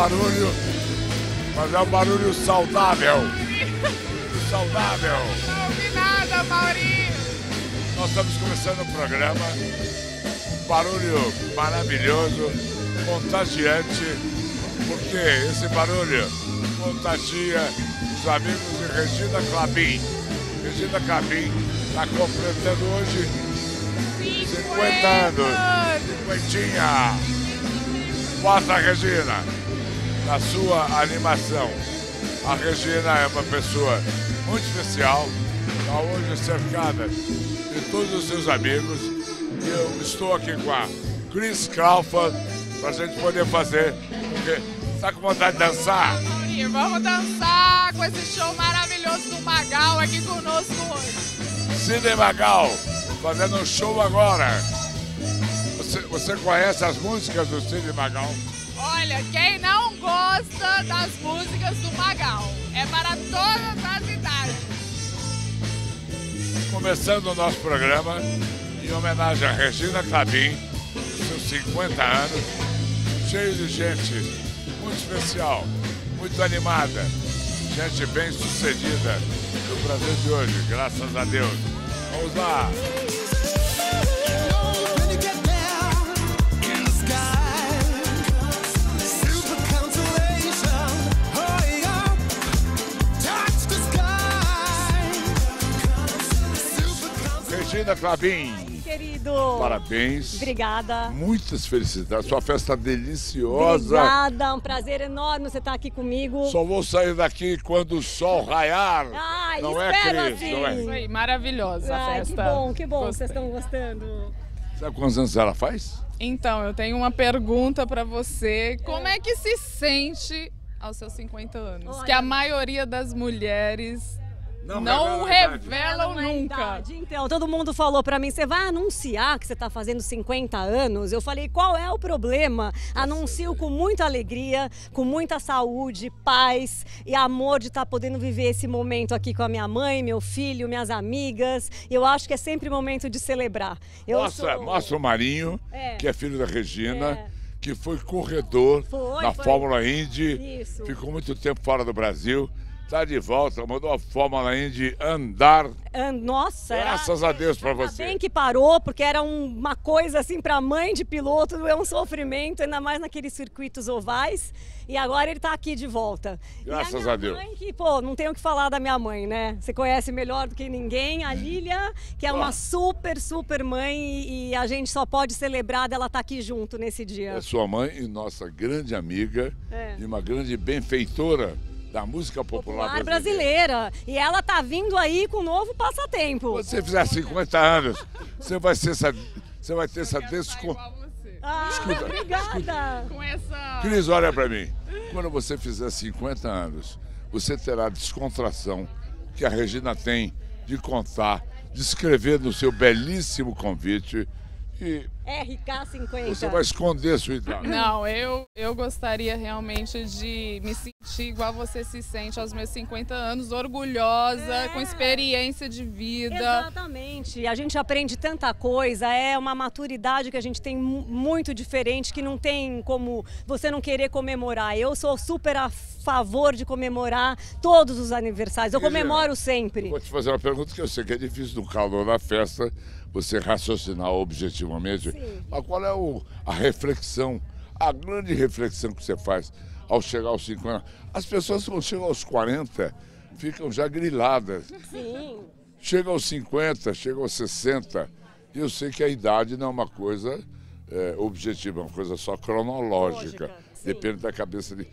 barulho, mas é um barulho saudável. Saudável. Não ouvi nada, Mauri. Nós estamos começando o programa. Barulho maravilhoso, contagiante, porque esse barulho contagia os amigos de Regina Clabin. Regina Clabin está completando hoje 50 anos. Cinquentinha. Mostra a Regina na sua animação. A Regina é uma pessoa muito especial, está hoje cercada de todos os seus amigos. E eu estou aqui com a Chris Crawford para a gente poder fazer. Porque está com vontade de dançar? Vamos dançar com esse show maravilhoso do Magal aqui conosco hoje. Cine Magal, fazendo um show agora. Você, você conhece as músicas do Cine Magal? Olha, quem não gosta das músicas do Magal? É para todas as idades. Começando o nosso programa em homenagem a Regina Clabin, seus 50 anos, cheio de gente muito especial, muito animada, gente bem sucedida no Brasil de hoje, graças a Deus. Vamos lá! Regina Clabin, Querido. parabéns. Obrigada. Muitas felicidades. Sua festa deliciosa. Obrigada, um prazer enorme você estar aqui comigo. Só vou sair daqui quando o sol raiar. Ai, não é, Cris? assim. Não é? Isso aí, maravilhosa a Ai, que festa. bom, que bom, Gostei. vocês estão gostando. Sabe quantos anos ela faz? Então, eu tenho uma pergunta para você. Como é que se sente aos seus 50 anos? Olha- Que a maioria das mulheres Não não, revelam é nunca. idade. Então, todo mundo falou pra mim, você vai anunciar que você tá fazendo 50 anos? Eu falei, qual é o problema? Anuncio com muita alegria, com muita saúde, paz e amor de estar podendo viver esse momento aqui com a minha mãe, meu filho, minhas amigas. Eu acho que é sempre momento de celebrar. Eu Mostra, sou- mostra o Marinho, É. que é filho da Regina, É. que foi corredor Foi, na foi. Fórmula Indy. Isso. Ficou muito tempo fora do Brasil. Está de volta, mandou a Fórmula Indy andar. Ah, Nossa, era- Graças a Deus pra ainda você. bem que parou, porque era um- uma coisa assim para mãe de piloto, é um sofrimento, ainda mais naqueles circuitos ovais. E agora ele tá aqui de volta. Graças e a, minha a Deus. Mãe, que, pô, não tenho o que falar da minha mãe, né? Você conhece melhor do que ninguém, a Lilia, que é uma super, super mãe e, a gente só pode celebrar dela estar aqui junto nesse dia. É sua mãe e nossa grande amiga É. e uma grande benfeitora da música popular, Popular brasileira. brasileira. E ela tá vindo aí com um novo passatempo. Quando você fizer 50 anos, você vai, ser essa, você vai ter essa Tá descon... você. Ah, Escuta, obrigada. Com essa. Cris, olha pra mim. Quando você fizer 50 anos, você terá a descontração que a Regina tem de contar, de escrever no seu belíssimo convite e RK50. você vai esconder sua idade. Não, eu, eu gostaria realmente de me sentir igual você se sente aos meus 50 anos, orgulhosa, É. com experiência de vida. Exatamente. A gente aprende tanta coisa, é uma maturidade que a gente tem mu- muito diferente, que não tem como você não querer comemorar. Eu sou super a favor de comemorar todos os aniversários. Eu comemoro sempre. Vou te fazer uma pergunta que eu sei que é difícil no calor da festa você raciocinar objetivamente. Sim. Mas qual é o- a reflexão, a grande reflexão que você faz ao chegar aos 50? As pessoas quando chegam aos 40 ficam já griladas. Sim. Chega aos 50, chega aos 60. E eu sei que a idade não é uma coisa é, objetiva, é uma coisa só cronológica. Lógica. Depende da cabeça de.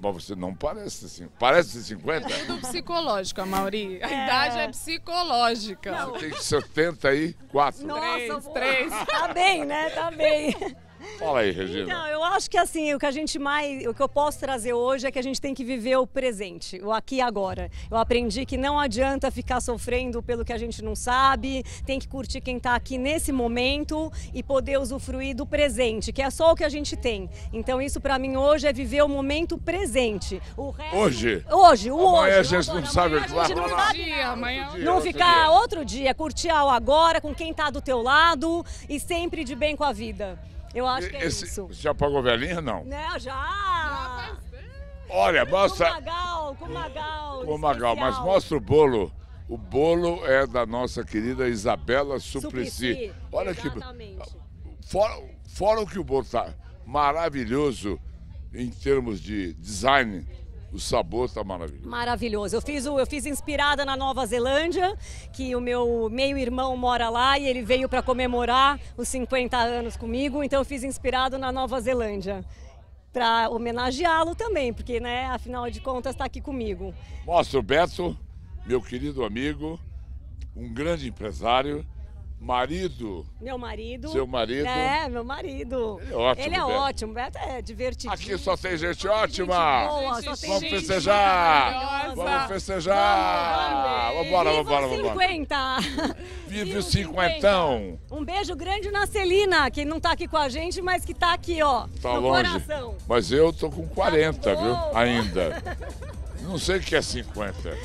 Mas você não parece assim. Parece 50? Tudo psicológico, Mauri. A idade é psicológica. Você tem 74. Nossa, Três, vou- três. Tá bem, né? Tá bem. Fala aí, Regina. Então, eu acho que assim, o que a gente mais, o que eu posso trazer hoje é que a gente tem que viver o presente, o aqui e agora. Eu aprendi que não adianta ficar sofrendo pelo que a gente não sabe, tem que curtir quem está aqui nesse momento e poder usufruir do presente, que é só o que a gente tem. Então, isso para mim hoje é viver o momento presente. O resto- Hoje? Hoje, o Amanhã hoje. a gente o não agora. sabe o que a vai gente não rolar. sabe Dia, nada. amanhã. Outro dia, Não outro ficar dia. outro dia, curtir ao agora com quem tá do teu lado e sempre de bem com a vida. Eu acho que é Esse- isso. Já pagou velhinha? Não. Não, já! Olha, Com mostra. Magal, com Magal. Ô, Magal, mas mostra o bolo. O bolo é da nossa querida Isabela Suplicy. Suplicy, Olha que. exatamente. Fora, fora o que o bolo tá maravilhoso em termos de design, o sabor tá maravilhoso. Maravilhoso. Eu fiz, o, eu fiz inspirada na Nova Zelândia, que o meu meio-irmão mora lá e ele veio para comemorar os 50 anos comigo, então eu fiz inspirado na Nova Zelândia. Para homenageá-lo também, porque, né, afinal de contas, está aqui comigo. Mostra o Beto, meu querido amigo, um grande empresário, marido. Meu marido. Seu marido. É, meu marido. Ele é ótimo, Ele é Beto. ótimo, Beto é divertido. Aqui só tem gente Gente ótima. boa, só tem Vamos gente festejar! Vamos festejar! Vambora, Viva vambora, os vambora. 50! Vive o cinquentão! Um beijo grande na Celina, que não tá aqui com a gente, mas que tá aqui, ó, Tá no longe. coração. Mas eu tô com 40, viu? bom. Ainda. Não sei o que é 50. Eu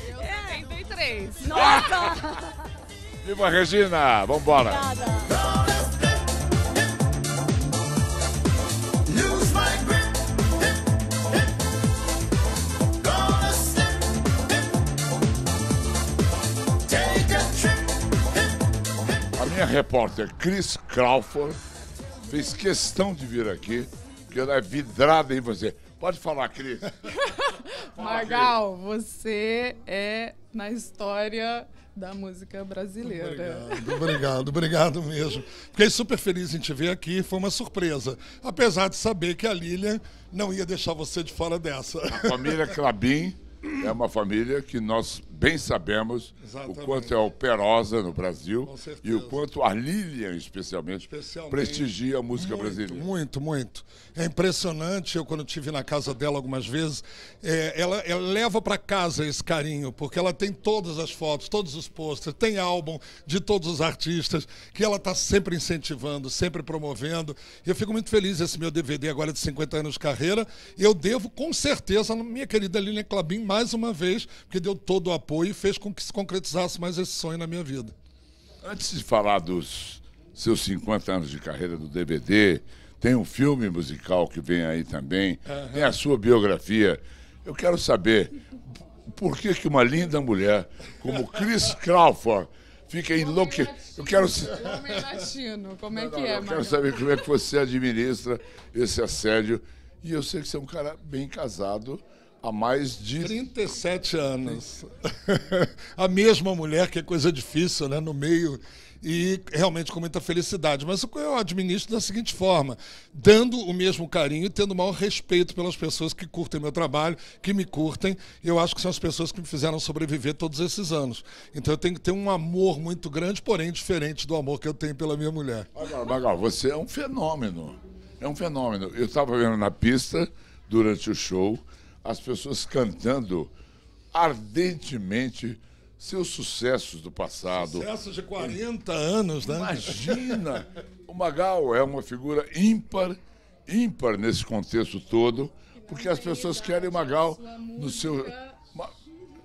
73. Nossa! Viva Regina! Vambora! A minha repórter Chris Crawford fez questão de vir aqui, porque ela é vidrada em você. Pode falar, Cris. Magal, você é na história da música brasileira. Obrigado, obrigado, obrigado mesmo. Fiquei super feliz em te ver aqui, foi uma surpresa. Apesar de saber que a Lilian não ia deixar você de fora dessa. A família Clabin é uma família que nós bem sabemos Exatamente. o quanto é operosa no Brasil e o quanto a Lilian, especialmente, Especialmente. prestigia a música Muito, brasileira. Muito, muito. É impressionante. Eu, quando estive na casa dela algumas vezes, é, ela, ela leva para casa esse carinho, porque ela tem todas as fotos, todos os posters, tem álbum de todos os artistas, que ela está sempre incentivando, sempre promovendo. E eu fico muito feliz esse meu DVD agora de 50 anos de carreira. Eu devo, com certeza, à minha querida Lilian Clabin, mais uma vez, porque deu todo o apoio e fez com que se concretizasse mais esse sonho na minha vida. Antes de falar dos seus 50 anos de carreira do DVD, tem um filme musical que vem aí também, tem a sua biografia. Eu quero saber por que, que uma linda mulher como Chris Crawford fica enlouquecida. Eu quero, Homem latino, como é que é, eu quero saber como é que você administra esse assédio. E eu sei que você é um cara bem casado há mais de 37 anos. a mesma mulher, que é coisa difícil, né? No meio. E realmente com muita felicidade. Mas eu administro da seguinte forma: dando o mesmo carinho e tendo o maior respeito pelas pessoas que curtem meu trabalho, que me curtem. Eu acho que são as pessoas que me fizeram sobreviver todos esses anos. Então eu tenho que ter um amor muito grande, porém diferente do amor que eu tenho pela minha mulher. Agora, Magal, você é um fenômeno. É um fenômeno. Eu estava vendo na pista, durante o show, as pessoas cantando ardentemente seus sucessos do passado. Sucesso de 40 anos, né? Imagina! O Magal é uma figura ímpar, ímpar nesse contexto todo, porque as pessoas querem o Magal no seu.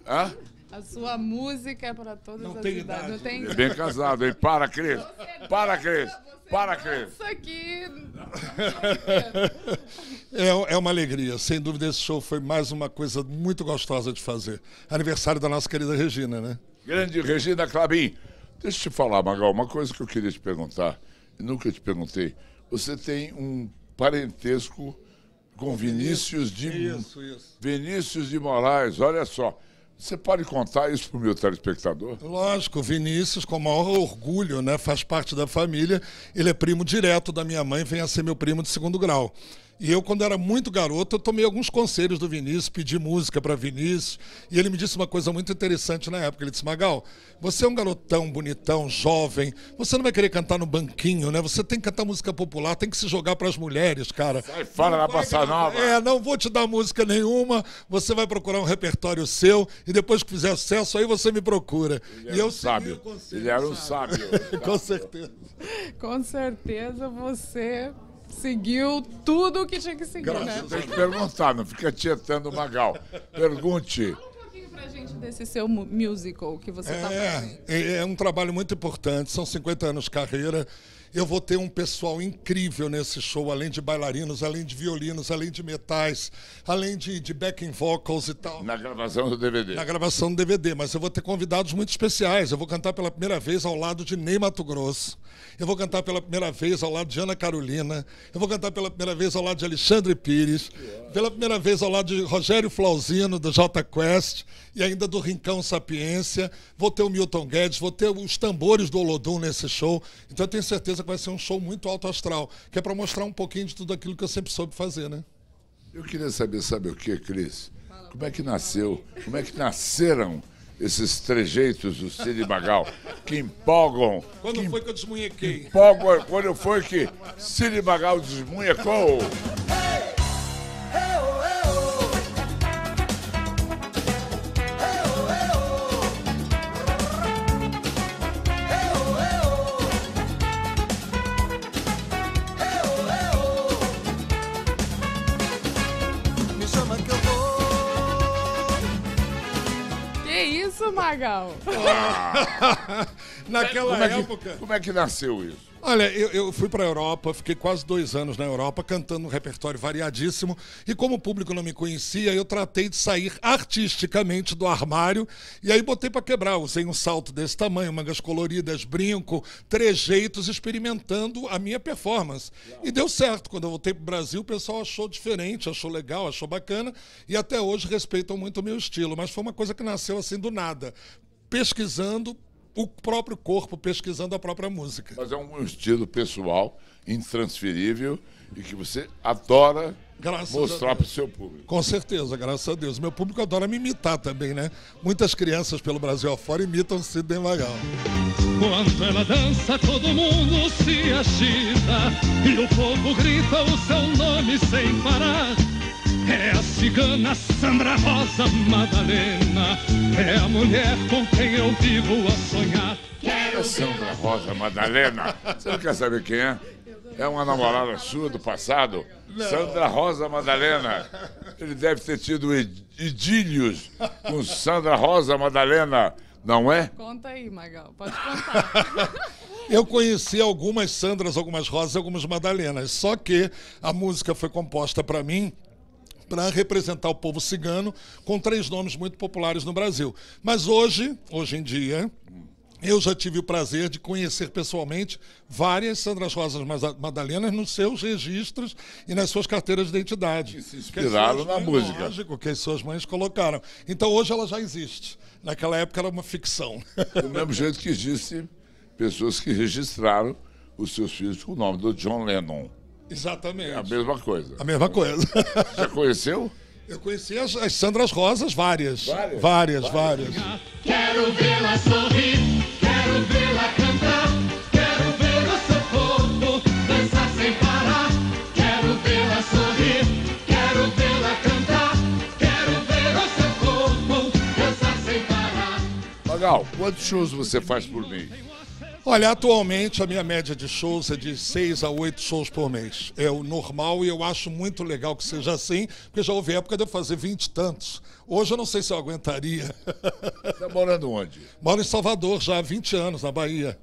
Hã? A sua música é para todas Não as tem idades. idade. Não tem É bem casado, hein? Para, Cris! Para, Cris! Para, Cris! Isso aqui. É, é uma alegria. Sem dúvida, esse show foi mais uma coisa muito gostosa de fazer. Aniversário da nossa querida Regina, né? Grande Regina Clabin. Deixa eu te falar, Magal, uma coisa que eu queria te perguntar, e nunca te perguntei. Você tem um parentesco com Vinícius de Isso, isso. Vinícius de Moraes, olha só. Você pode contar isso para o meu telespectador? Lógico, Vinícius, com o maior orgulho, né, faz parte da família. Ele é primo direto da minha mãe, vem a ser meu primo de segundo grau. E eu, quando era muito garoto, eu tomei alguns conselhos do Vinícius, pedi música para Vinícius. E ele me disse uma coisa muito interessante na época. Ele disse: Magal, você é um garotão bonitão, jovem. Você não vai querer cantar no banquinho, né? Você tem que cantar música popular, tem que se jogar para as mulheres, cara. Sai fora da Bossa Nova. É, não vou te dar música nenhuma. Você vai procurar um repertório seu e depois que fizer sucesso, aí você me procura. Ele e era eu um segui sábio. o conselho, Ele era um sabe? sábio. Com certeza. Com certeza você seguiu tudo o que tinha que seguir, né? Tem que perguntar, não fica tietando o Magal. Pergunte. Fala um pouquinho pra gente desse seu mu- musical que você tá fazendo. É, é, é um trabalho muito importante, são 50 anos de carreira. Eu vou ter um pessoal incrível nesse show, além de bailarinos, além de violinos, além de metais, além de, de backing vocals e tal. Na gravação do DVD. Na gravação do DVD, mas eu vou ter convidados muito especiais. Eu vou cantar pela primeira vez ao lado de Ney Mato Grosso. Eu vou cantar pela primeira vez ao lado de Ana Carolina. Eu vou cantar pela primeira vez ao lado de Alexandre Pires. Pela primeira vez ao lado de Rogério Flauzino, do J Quest. E ainda do Rincão Sapiência. Vou ter o Milton Guedes, vou ter os tambores do Olodum nesse show. Então eu tenho certeza que vai ser um show muito alto astral. Que é para mostrar um pouquinho de tudo aquilo que eu sempre soube fazer, né? Eu queria saber, sabe o que, Cris? Como é que nasceu, como é que nasceram esses trejeitos do Cid Magal que empolgam, Quando foi que eu desmunhequei? empolgam quando foi que Cid Magal desmunhecou? Magal? Naquela Como é, época. que, como é que nasceu isso? Olha, eu, eu fui para a Europa, fiquei quase dois anos na Europa cantando um repertório variadíssimo. E como o público não me conhecia, eu tratei de sair artisticamente do armário. E aí botei para quebrar. Usei um salto desse tamanho, mangas coloridas, brinco, trejeitos, experimentando a minha performance. E deu certo. Quando eu voltei para o Brasil, o pessoal achou diferente, achou legal, achou bacana. E até hoje respeitam muito o meu estilo. Mas foi uma coisa que nasceu assim do nada. Pesquisando o próprio corpo, pesquisando a própria música. Mas é um estilo pessoal, intransferível e que você adora Graças mostrar para o seu público. Com certeza, graças a Deus. Meu público adora me imitar também, né? Muitas crianças pelo Brasil afora imitam Sidney Magal. Quando ela dança, todo mundo se agita e o povo grita o seu nome sem parar. É a cigana Sandra Rosa Madalena, é a mulher com quem eu vivo a sonhar. É Sandra Rosa Madalena. Você não quer saber quem é? É uma namorada sua do passado? Sandra Rosa Madalena. Ele deve ter tido id- idílios com Sandra Rosa Madalena, não é? Conta aí, Magal. Pode contar. Eu conheci algumas Sandras, algumas Rosas, algumas Madalenas. Só que a música foi composta para mim para representar o povo cigano com três nomes muito populares no Brasil. Mas hoje, hoje em dia, eu já tive o prazer de conhecer pessoalmente várias Sandras Rosas Mada- Madalenas nos seus registros e nas suas carteiras de identidade. Que se inspiraram na mães- música. Lógico, que as suas mães colocaram. Então hoje ela já existe. Naquela época era uma ficção. Do mesmo jeito que existe pessoas que registraram os seus filhos com o nome do John Lennon. Exatamente. É a mesma coisa. A mesma coisa. Já conheceu? Eu conheci as, as Sandras Rosas várias. Várias? Várias, várias. Quero vê-la sorrir, quero vê-la cantar, quero ver o seu corpo dançar sem parar. Quero vê-la sorrir, quero vê-la cantar, quero ver o seu corpo dançar sem parar. Magal, quantos shows você faz por mês? Olha, atualmente a minha média de shows é de seis a oito shows por mês. É o normal e eu acho muito legal que seja assim, porque já houve época de eu fazer vinte e tantos. Hoje eu não sei se eu aguentaria. Está morando onde? Moro em Salvador já há 20 anos, na Bahia.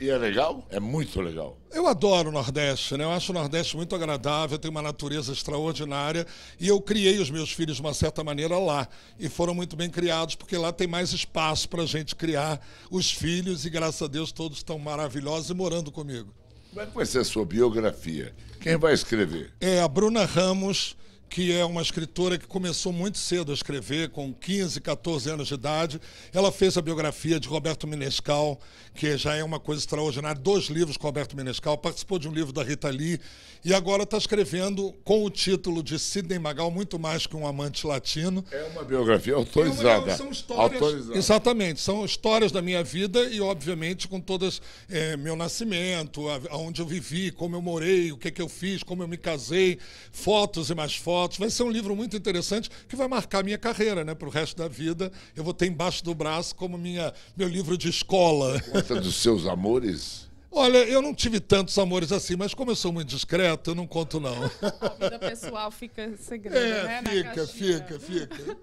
E é legal? É muito legal. Eu adoro o Nordeste, né? Eu acho o Nordeste muito agradável, tem uma natureza extraordinária e eu criei os meus filhos de uma certa maneira lá e foram muito bem criados porque lá tem mais espaço para a gente criar os filhos e graças a Deus todos estão maravilhosos e morando comigo. Como é que vai ser a sua biografia? Quem vai escrever? É a Bruna Ramos, que é uma escritora que começou muito cedo a escrever, com 15, 14 anos de idade. Ela fez a biografia de Roberto Menescal, que já é uma coisa extraordinária. Dois livros com Roberto Menescal, participou de um livro da Rita Lee e agora está escrevendo com o título de Sidney Magal, muito mais que um amante latino. É uma biografia autorizada. São histórias, Autorizada. exatamente, são histórias da minha vida e, obviamente, com todas eh, meu nascimento, aonde eu vivi, como eu morei, o que, que eu fiz, como eu me casei, fotos e mais fotos. Vai ser um livro muito interessante que vai marcar minha carreira, né, para o resto da vida. Eu vou ter embaixo do braço como minha, meu livro de escola. Conta dos seus amores? Olha, eu não tive tantos amores assim, mas como eu sou muito discreto, eu não conto não. A vida pessoal fica segredo, É, né? fica, fica, fica.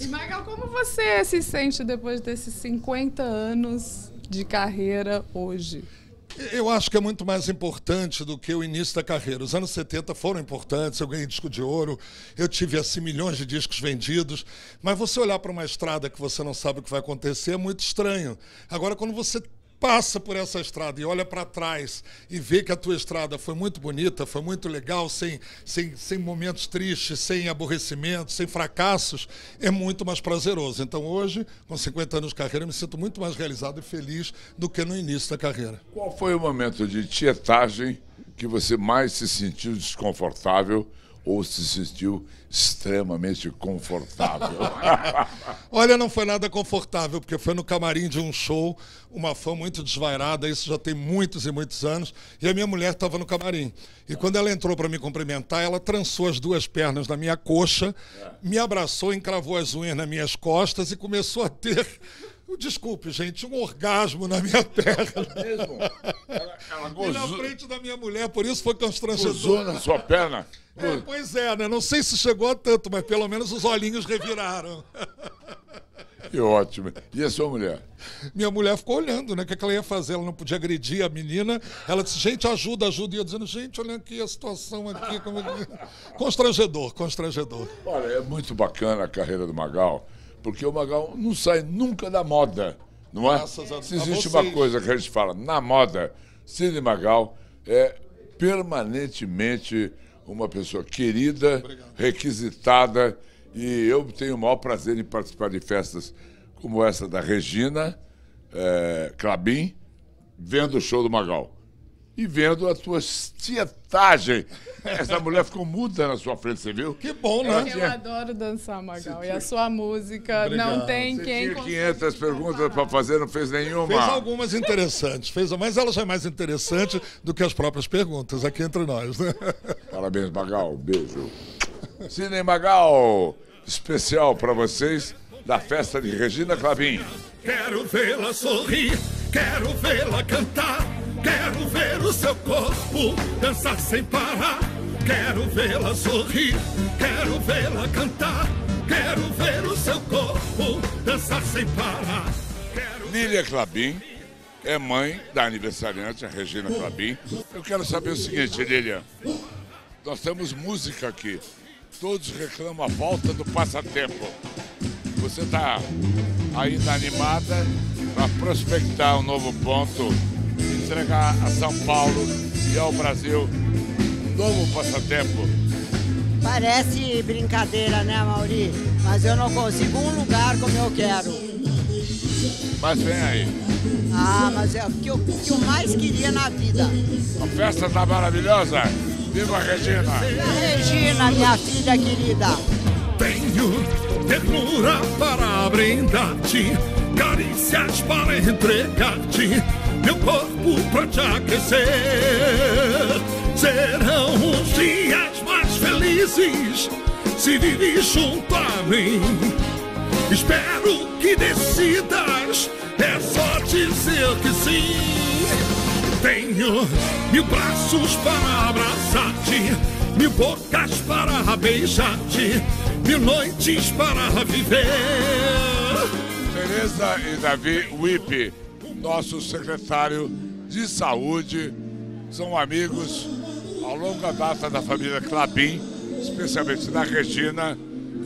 E Magal, como você se sente depois desses 50 anos de carreira hoje? Eu acho que é muito mais importante do que o início da carreira. Os anos 70 foram importantes, eu ganhei disco de ouro, eu tive assim milhões de discos vendidos, mas você olhar para uma estrada que você não sabe o que vai acontecer é muito estranho. Agora, quando você passa por essa estrada e olha para trás e vê que a tua estrada foi muito bonita, foi muito legal, sem, sem, sem momentos tristes, sem aborrecimentos, sem fracassos, é muito mais prazeroso. Então hoje, com 50 anos de carreira, eu me sinto muito mais realizado e feliz do que no início da carreira. Qual foi o momento de tietagem que você mais se sentiu desconfortável ou se sentiu extremamente confortável? Olha, não foi nada confortável, porque foi no camarim de um show, uma fã muito desvairada, isso já tem muitos e muitos anos, e a minha mulher estava no camarim. E quando ela entrou para me cumprimentar, ela trançou as duas pernas na minha coxa, me abraçou, encravou as unhas nas minhas costas e começou a ter. Desculpe, gente, um orgasmo na minha perna. Mesmo? Ela, ela E na gozou, frente da minha mulher, por isso foi gozou constrangedor. na sua perna? É, pois é, né? Não sei se chegou a tanto, mas pelo menos os olhinhos reviraram. Que ótimo. E a sua mulher? Minha mulher ficou olhando, né? O que, é que ela ia fazer? Ela não podia agredir a menina. Ela disse, gente, ajuda, ajuda. E eu dizendo, gente, olha aqui a situação aqui. Como... é que-" Constrangedor, constrangedor. Olha, é muito bacana a carreira do Magal, porque o Magal não sai nunca da moda, não é? Se existe uma coisa que a gente fala na moda, Cine Magal é permanentemente uma pessoa querida, requisitada, e eu tenho o maior prazer em participar de festas como essa da Regina é, Clabin, vendo o show do Magal. E vendo a tua tietagem. Essa mulher ficou muda na sua frente, você viu? Que bom, Eu né? adoro dançar, Magal. E a sua música não tem Você quem... tinha 500 perguntas para fazer, não fez nenhuma. Fez algumas interessantes, fez, mas ela já é mais interessante do que as próprias perguntas aqui entre nós, né? Parabéns, Magal. Beijo. Cine Magal, especial para vocês da festa de Regina Clavin. Quero vê-la sorrir, quero vê-la cantar, quero ver o seu corpo dançar sem parar. Quero vê-la sorrir, quero vê-la cantar, quero ver o seu corpo dançar sem parar. Quero Lília Clabin é mãe da aniversariante, a Regina Clabin. Eu quero saber o seguinte, Lília. Nós temos música aqui. Todos reclamam a volta do passatempo. Você está ainda animada para prospectar um novo ponto, entregar a São Paulo e ao Brasil um novo passatempo. Parece brincadeira, né, Mauri? Mas eu não consigo um lugar como eu quero. Mas vem aí. Ah, mas é o que eu, que eu mais queria na vida. A festa está maravilhosa. Viva a Regina! Regina, minha filha querida. Tenho ternura para brindar-te, carícias para entregar-te, meu corpo para te aquecer. Serão os dias mais felizes se vives junto a mim. Espero que decidas, é só dizer que sim. Tenho mil braços para abraçar-te, mil bocas para beijar-te, mil noites para viver. Tereza e Davi Wipe, nosso secretário de saúde, são amigos a longa data da família Clabin, especialmente da Regina,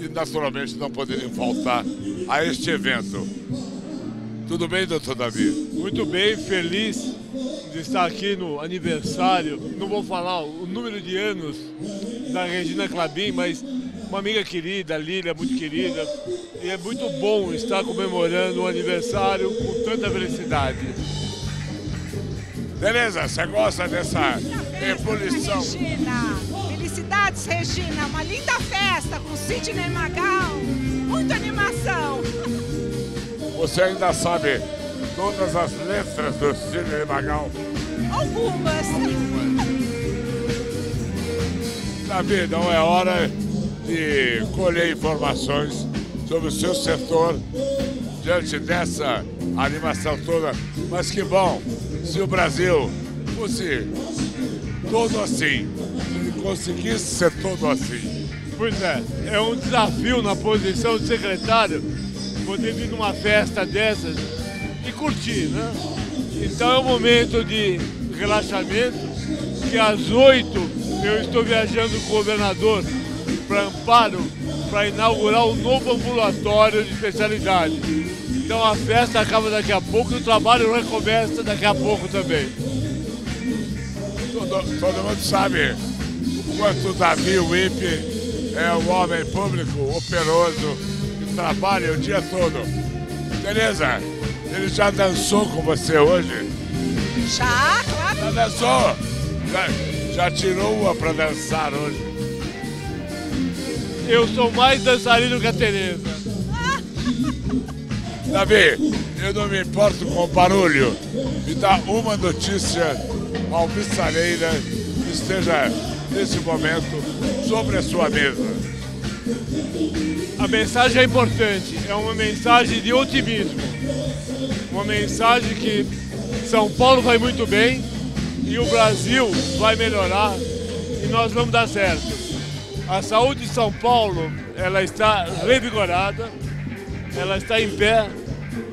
e naturalmente não poderiam faltar a este evento. Tudo bem, doutor Davi? Muito bem, feliz de estar aqui no aniversário. Não vou falar o número de anos da Regina Clabin, mas uma amiga querida, Lília, muito querida. E é muito bom estar comemorando o aniversário com tanta felicidade. Beleza, você gosta dessa ebulição? Regina, felicidades, Regina. Uma linda festa com Sidney Magal. Você ainda sabe todas as letras do Sidney Magal? Algumas. Davi, não é hora de colher informações sobre o seu setor diante dessa animação toda. Mas que bom se o Brasil fosse todo assim, se ele conseguisse ser todo assim. Pois é, é um desafio na posição de secretário poder vir numa festa dessas e curtir, né? Então é o momento de relaxamento, que às 8 eu estou viajando com o governador para Amparo para inaugurar um novo ambulatório de especialidade. Então a festa acaba daqui a pouco e o trabalho recomeça daqui a pouco também. Todo, todo mundo sabe o quanto o Davi Wipe é um homem público, operoso, trabalha o dia todo. Beleza? Ele já dançou com você hoje? Já, claro. Já dançou? Já, já tirou uma para dançar hoje? Eu sou mais dançarino que a Tereza. Davi, eu não me importo com o barulho. Me dá uma notícia alvissareira que esteja nesse momento sobre a sua mesa. A mensagem é importante, é uma mensagem de otimismo. Uma mensagem que São Paulo vai muito bem e o Brasil vai melhorar e nós vamos dar certo. A saúde de São Paulo, ela está revigorada, ela está em pé,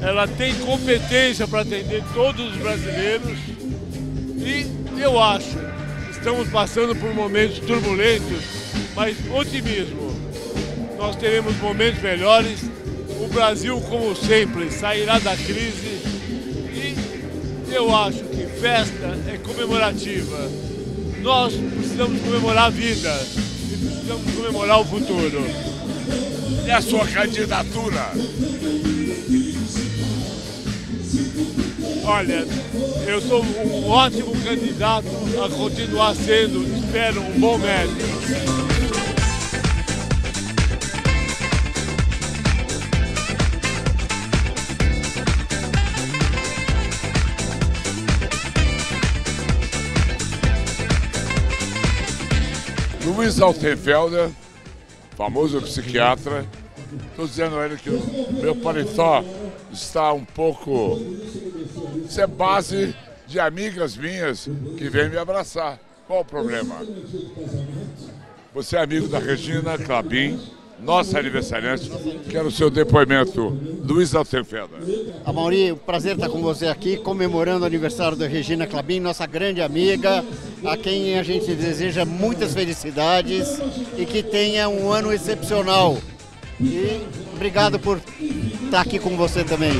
ela tem competência para atender todos os brasileiros e eu acho, estamos passando por momentos turbulentos, mas otimismo. Nós teremos momentos melhores, o Brasil, como sempre, sairá da crise e eu acho que festa é comemorativa. Nós precisamos comemorar a vida e precisamos comemorar o futuro. E a sua candidatura? Olha, eu sou um ótimo candidato a continuar sendo, espero, um bom médico. Luiz Altenfelder, famoso psiquiatra, estou dizendo a ele que o meu paletó está um pouco. Isso é base de amigas minhas que vêm me abraçar. Qual o problema? Você é amigo da Regina Clabin, nossa aniversariante. Quero o seu depoimento, Luiz Altenfelder. A Mauri, prazer estar com você aqui, comemorando o aniversário da Regina Clabin, nossa grande amiga, a quem a gente deseja muitas felicidades e que tenha um ano excepcional. E obrigado por estar aqui com você também.